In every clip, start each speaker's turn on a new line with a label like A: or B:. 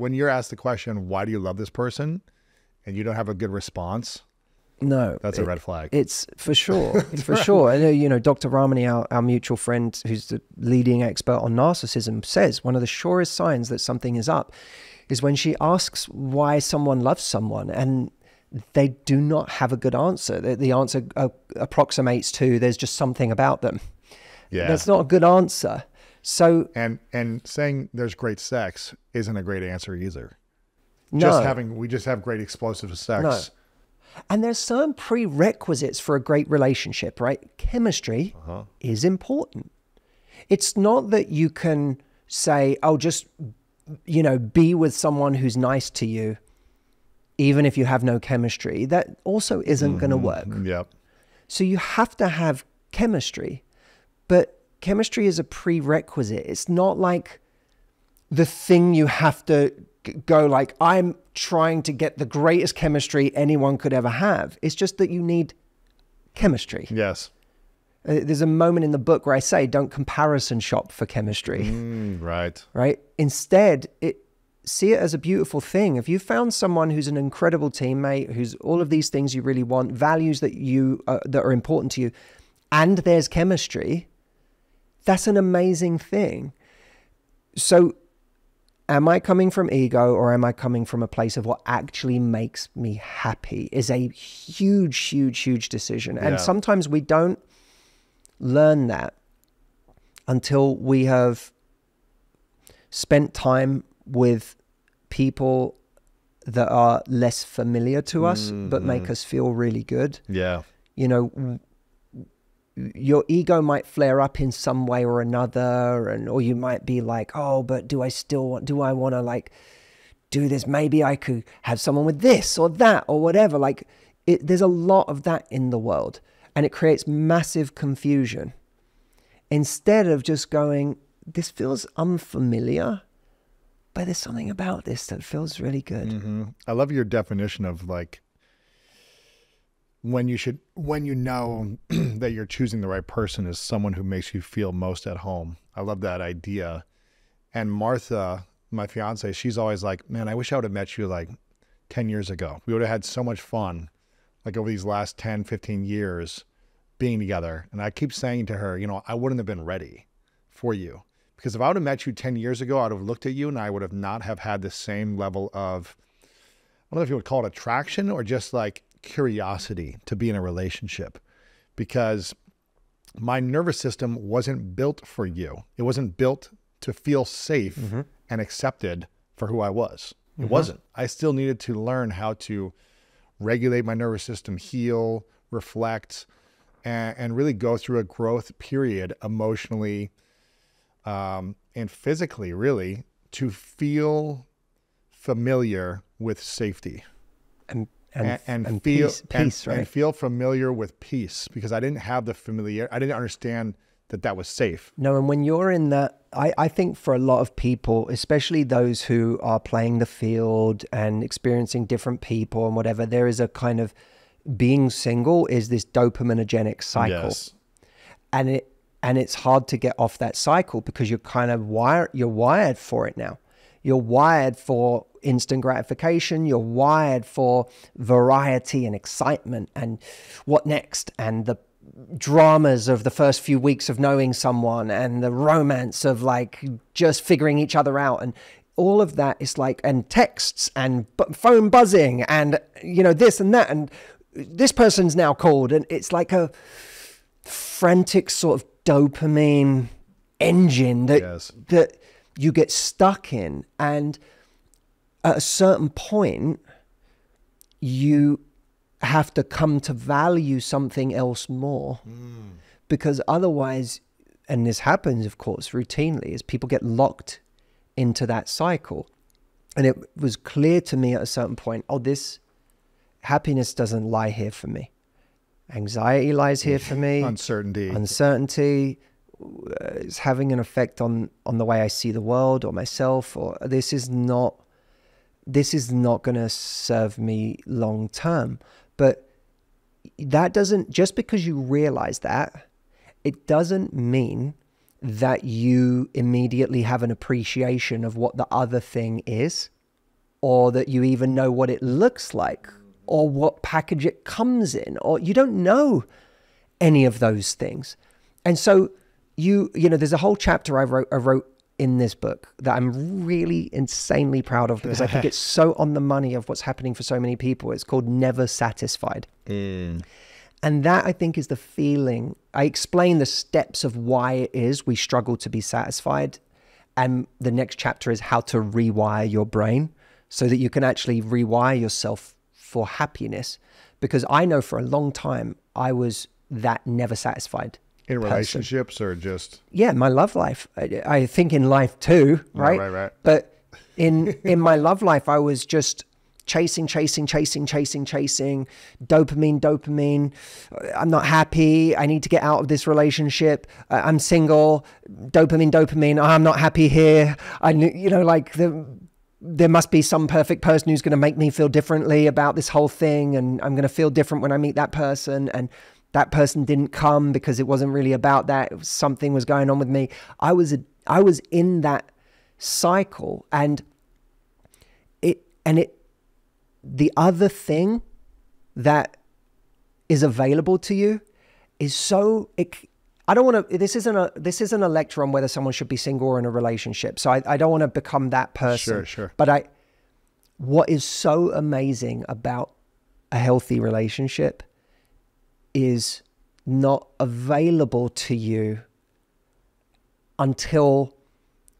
A: when you're asked the question, why do you love this person? And you don't have a good response,
B: No,
A: that's a red flag.
B: It's for sure, for sure. I know, you know, Dr. Ramani, our, our mutual friend, who's the leading expert on narcissism, says one of the surest signs that something is up is when she asks why someone loves someone and they do not have a good answer. The, the answer uh, approximates to there's just something about them.
A: yeah.
B: That's not a good answer. So
A: and and saying there's great sex isn't a great answer either.
B: no,
A: Just having we just have great explosive sex.
B: No. And there's some prerequisites for a great relationship, right? Chemistry
A: Uh-huh.
B: is important. It's not that you can say, oh, just, you know, be with someone who's nice to you, even if you have no chemistry. That also isn't going to work.
A: Yep.
B: So you have to have chemistry, but chemistry is a prerequisite. It's not like the thing you have to go like I'm trying to get the greatest chemistry anyone could ever have. It's just that you need chemistry.
A: Yes.
B: Uh, There's a moment in the book where I say don't comparison shop for chemistry
A: Mm, right.
B: right? Instead, it see it as a beautiful thing. If you found someone who's an incredible teammate, who's all of these things you really want, values that you uh, that are important to you, and there's chemistry, that's an amazing thing. So, am I coming from ego or am I coming from a place of what actually makes me happy? Is a huge, huge, huge decision, and
A: Yeah.
B: sometimes we don't learn that until we have spent time with people that are less familiar to us but make mm-hmm. us feel really good
A: Yeah.
B: you know your ego might flare up in some way or another and or you might be like oh but do i still want do i want to like do this? Maybe i could have someone with this or that or whatever. Like it, there's a lot of that in the world and it creates massive confusion. Instead of just going this feels unfamiliar but there's something about this that feels really good.
A: Hmm I love your definition of like when you should when you know that you're choosing the right person is someone who makes you feel most at home. I love that idea. And Martha, my fiance, she's always like, "Man, I wish I would have met you like 10 years ago. We would have had so much fun like over these last 10, 15 years being together." And I keep saying to her, you know, I wouldn't have been ready for you. Because if I would have met you 10 years ago, I would have looked at you and I would have not have had the same level of I don't know if you would call it attraction or just like curiosity to be in a relationship because my nervous system wasn't built for you. It wasn't built to feel safe and accepted for who I was. It wasn't. I still needed to learn how to regulate my nervous system, heal, reflect, and, and really go through a growth period emotionally um, and physically, really, to feel familiar with safety
B: and and,
A: and, and,
B: and
A: feel
B: peace,
A: and-
B: peace
A: and
B: right
A: feel familiar with peace because I didn't have the familiar. I didn't understand that that was safe.
B: No, and when you're in that, I, I think for a lot of people, especially those who are playing the field and experiencing different people and whatever, there is a kind of being single is this dopaminogenic cycle.
A: Yes.
B: And it and it's hard to get off that cycle because you're kind of wired you're wired for it now. You're wired for instant gratification, you're wired for variety and excitement and what next? And the dramas of the first few weeks of knowing someone and the romance of like just figuring each other out. And all of that is like and texts and phone buzzing and you know this and that. And this person's now called and it's like a frantic sort of dopamine engine that
A: Yes.
B: that you get stuck in. And at a certain point you have to come to value something else more. Because otherwise and this happens of course routinely is people get locked into that cycle. And it was clear to me at a certain point oh this happiness doesn't lie here for me. Anxiety lies here for me.
A: Uncertainty.
B: uncertainty uh, is having an effect on on the way I see the world or myself or this is not this is not going to serve me long term but that doesn't just because you realize that it doesn't mean that you immediately have an appreciation of what the other thing is or that you even know what it looks like or what package it comes in or you don't know any of those things. And so you you know there's a whole chapter I wrote I wrote in this book that I'm really insanely proud of because I think it's so on the money of what's happening for so many people. It's called Never Satisfied.
A: Mm.
B: And that I think is the feeling. I explain the steps of why it is we struggle to be satisfied. And the next chapter is how to rewire your brain so that you can actually rewire yourself for happiness. Because I know for a long time I was that never satisfied.
A: In
B: person.
A: relationships or just
B: Yeah, my love life. I, I think in life too, right?
A: right, right.
B: But in in my love life, I was just chasing, chasing, chasing, chasing, chasing, dopamine, dopamine. I'm not happy. I need to get out of this relationship. Uh, I'm single. Dopamine, dopamine. I'm not happy here. I, you know, like the there must be some perfect person who's going to make me feel differently about this whole thing, and I'm going to feel different when I meet that person, and that person didn't come because it wasn't really about that. Was, something was going on with me. I was a, I was in that cycle, and it and it the other thing that is available to you is so it, I don't want to this isn't a this isn't a lecture on whether someone should be single or in a relationship. So I, I don't want to become that person.
A: Sure, sure.
B: But I what is so amazing about a healthy relationship is not available to you until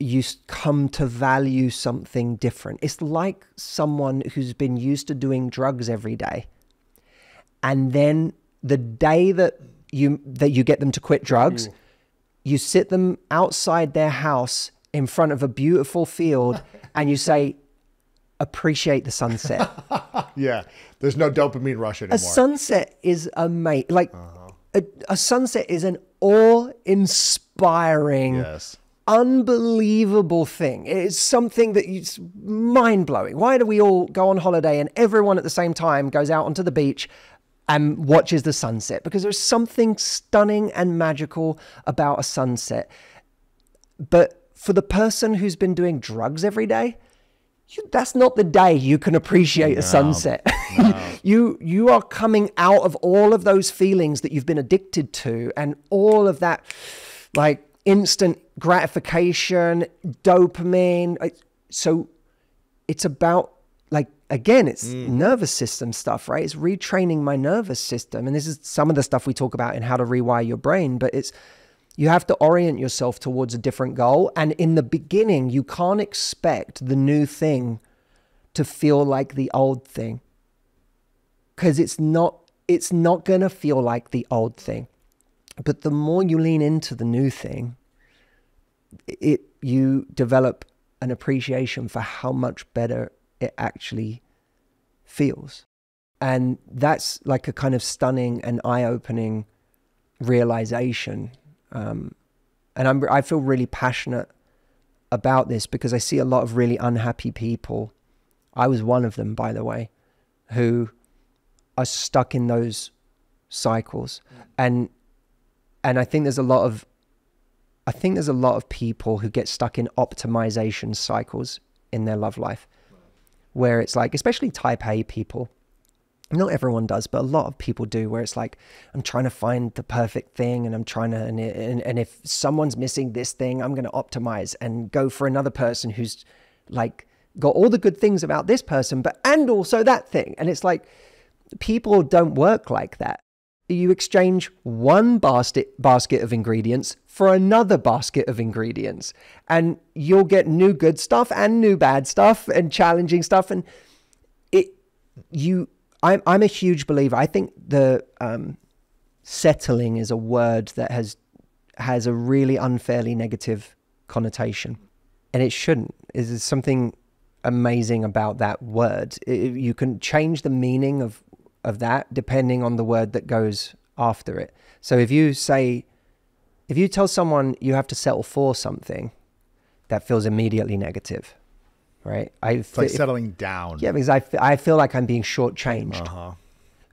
B: you come to value something different. It's like someone who's been used to doing drugs every day. And then the day that you that you get them to quit drugs, you sit them outside their house in front of a beautiful field and you say appreciate the sunset.
A: yeah. There's no dopamine rush anymore.
B: A sunset is a mate Like a, a sunset is an awe-inspiring,
A: yes.
B: unbelievable thing. It's something that is mind-blowing. Why do we all go on holiday and everyone at the same time goes out onto the beach and watches the sunset? Because there's something stunning and magical about a sunset. But for the person who's been doing drugs every day, you, that's not the day you can appreciate a sunset. you you are coming out of all of those feelings that you've been addicted to, and all of that like instant gratification, dopamine. So it's about like again, it's mm. nervous system stuff, right? It's retraining my nervous system, and this is some of the stuff we talk about in how to rewire your brain. But it's you have to orient yourself towards a different goal. And in the beginning, you can't expect the new thing to feel like the old thing. Cause it's not it's not gonna feel like the old thing. But the more you lean into the new thing, it you develop an appreciation for how much better it actually feels. And that's like a kind of stunning and eye-opening realization um, and I'm, I feel really passionate about this because I see a lot of really unhappy people. I was one of them, by the way, who are stuck in those cycles, and and I think there's a lot of, I think there's a lot of people who get stuck in optimization cycles in their love life, where it's like, especially Type A people, not everyone does, but a lot of people do, where it's like, I'm trying to find the perfect thing and I'm trying to, and, and, and if someone's missing this thing, I'm going to optimize and go for another person who's like got all the good things about this person, but and also that thing. And it's like, people don't work like that. You exchange one basket basket of ingredients for another basket of ingredients, and you'll get new good stuff and new bad stuff and challenging stuff. And it, you, I'm, I'm a huge believer. I think the um, settling is a word that has has a really unfairly negative connotation, and it shouldn't. Is something amazing about that word? I- you can change the meaning of of that depending on the word that goes after it. So if you say, if you tell someone you have to settle for something, that feels immediately negative, right? I
A: It's like
B: fe-
A: settling down.
B: yeah, because I, I feel like I'm being shortchanged.
A: Uh-huh.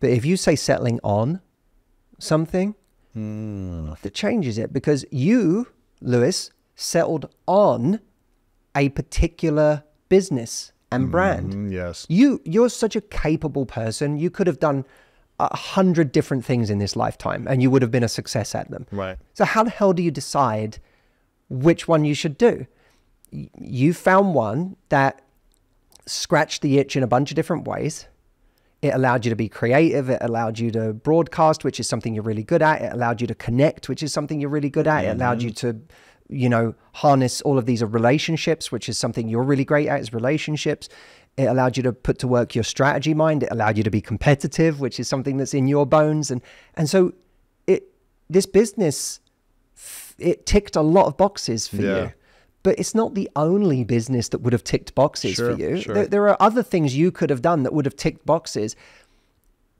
B: But if you say settling on something,
A: Hmm.
B: that changes it because you, Lewis, settled on a particular business and brand.
A: Mm, yes.
B: You you're such a capable person. You could have done a hundred different things in this lifetime and you would have been a success at them.
A: Right.
B: So how the hell do you decide which one you should do? You found one that scratched the itch in a bunch of different ways. It allowed you to be creative. It allowed you to broadcast, which is something you're really good at. It allowed you to connect, which is something you're really good at. It allowed you mm-hmm. to, you know, harness all of these relationships, which is something you're really great at is relationships. It allowed you to put to work your strategy mind. It allowed you to be competitive, which is something that's in your bones. And and so it this business it ticked a lot of boxes for
A: Yeah.
B: you. But it's not the only business that would have ticked boxes
A: Sure,
B: for you.
A: sure.
B: There, there are other things you could have done that would have ticked boxes,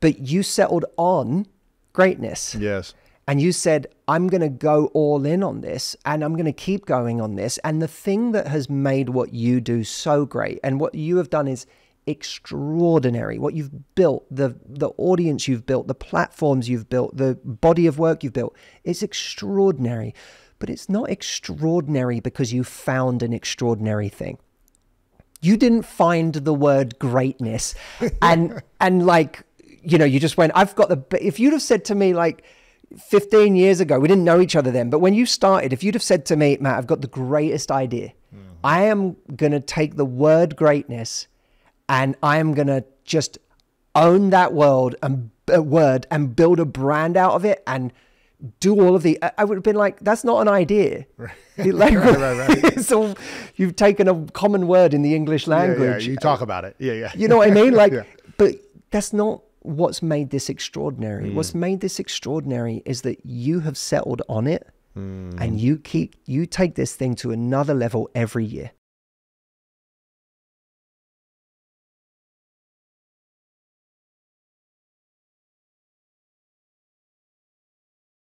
B: but you settled on greatness.
A: Yes.
B: And you said, I'm going to go all in on this and I'm going to keep going on this. And the thing that has made what you do so great and what you have done is extraordinary. What you've built, the, the audience you've built, the platforms you've built, the body of work you've built, it's extraordinary. But it's not extraordinary because you found an extraordinary thing. You didn't find the word greatness and and like you know you just went i've got the b-" if you'd have said to me like 15 years ago we didn't know each other then but when you started if you'd have said to me matt i've got the greatest idea. I am going to take the word greatness and i am going to just own that world and uh, word and build a brand out of it and do all of the I- would have been like that's not an idea like,
A: right, right.
B: so you've taken a common word in the English
A: Yeah,
B: language.
A: yeah. You talk about it. Yeah, yeah.
B: You know what I mean? Like,
A: Yeah.
B: but that's not what's made this extraordinary.
A: Mm.
B: What's made this extraordinary is that you have settled on it
A: Mm.
B: and you keep, you take this thing to another level every year.